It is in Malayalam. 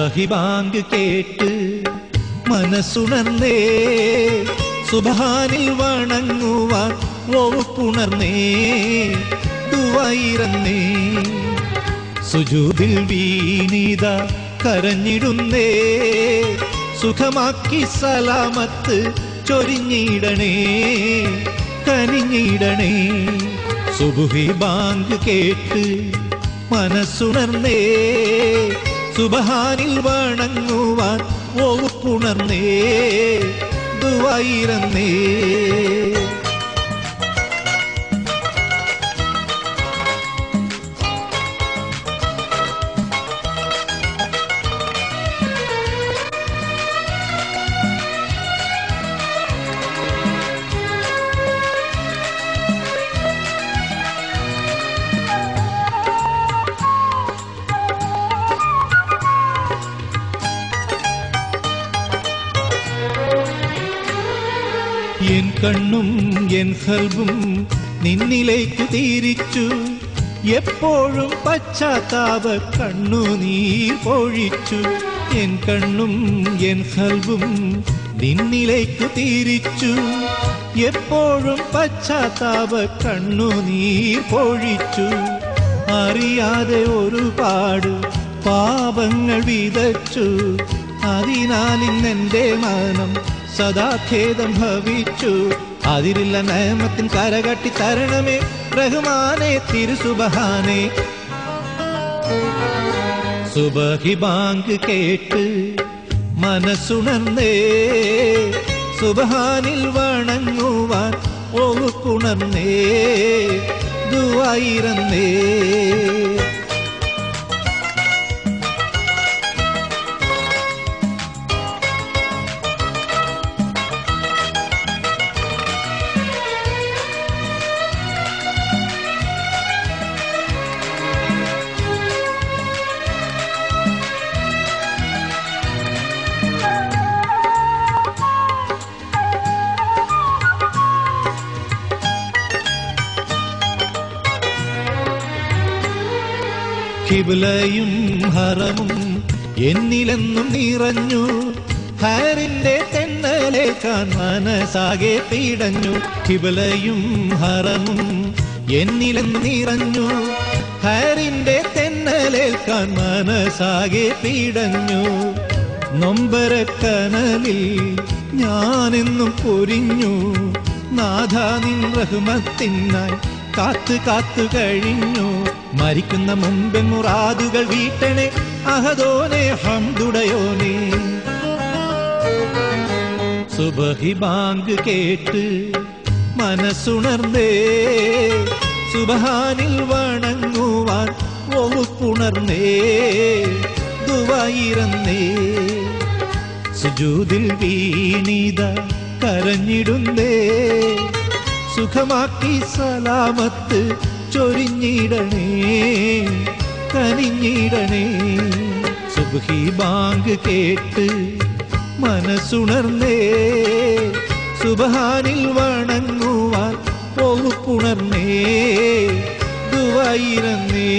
സുബഹി ബാങ്ക് കേട്ട് മനസ്സുണർന്നേ സുബാനിൽ വണങ്ങുവാൻ വകുപ്പുണർന്നേ ദുവൈറന്നേ സുജൂതിൽ വീണിത കരഞ്ഞിടുന്നേ സുഖമാക്കി സലാമത്ത് ചൊരിഞ്ഞിടണേ കനിഞ്ഞിടണേ. സുബുഹി ബാങ്ക് കേട്ട് മനസ്സുണർന്നേ സുബഹാനിൽ വണങ്ങുവാൻ ഓ പുണർന്നേ ദുവൈറന്നേ എൻ കണ്ണും എൻ ഹൽബും നിന്നിലേക്ക് തിരിച്ചു. എപ്പോഴും പശ്ചാത്താപ കണ്ണുനീർ പൊഴിച്ചു. എൻ കണ്ണും എൻ ഹൽബും നിന്നിലേക്ക് തിരിച്ചു. എപ്പോഴും പശ്ചാത്താപ കണ്ണുനീർ പൊഴിച്ചു. അറിയാതെ ഒരുപാട് പാപങ്ങൾ വിതച്ചു. അതിനാൽ ഇന്നെന്റെ മനം സദാ ഖേദം ഭവിച്ചു. അതിരില്ല നയമത്തിൻ കരകട്ടി തരണമേ. റഹ്മാനെ തിരുസുബഹാനെ സുബഹി ബാങ്ക് കേട്ട് മനസ്സുണർന്നേ. സുബഹാനിൽ വണങ്ങുവാൻ ഒഴുക്കുണർന്നേ. ദുവായിരന്നേ കിബിലയും ഹറമും എന്നിലെന്നും നിറഞ്ഞു. ഹരിന്റെ തെന്നലേക്കാൻ മനസ്സാകെ പീടഞ്ഞു കിബിലയും ഹറമും എന്നിലെന്നും നിറഞ്ഞു. ഹരിന്റെ തെന്നലേൽക്കാൻ മനസ്സാകെ പീടഞ്ഞു നൊമ്പരക്കനലിൽ ഞാനെന്നും പൊരിഞ്ഞു. നാഥാ നിൻ റഹ്മത്തിനായി കാത്തു കാത്തു കഴിഞ്ഞു. മരിക്കുന്ന മുമ്പെ മുറാദുകൾ വീട്ടണേ. അഹദോനെ ഹംദുടയോനെ. സുബഹി ബാങ്ക് കേട്ട് മനസ്സുണർന്നേ. സുബഹാനിൽ വണങ്ങുവാൻ ഒവുപ്പുണർന്നേ ദുവായിരന്നേ. സുജൂതിൽ വീണീത കരഞ്ഞിടുന്നേ. സുഖമാക്കി സലാമത്ത് ചൊരിഞ്ഞിടണേ കനിഞ്ഞിടണേ. സുബഹി ബാങ്ക് കേട്ട് മനസ്സുണർന്നേ സുബഹാനിൽ വണങ്ങുവാൻ പോകുപ്പുണർന്നേ ദുവായിരന്നേ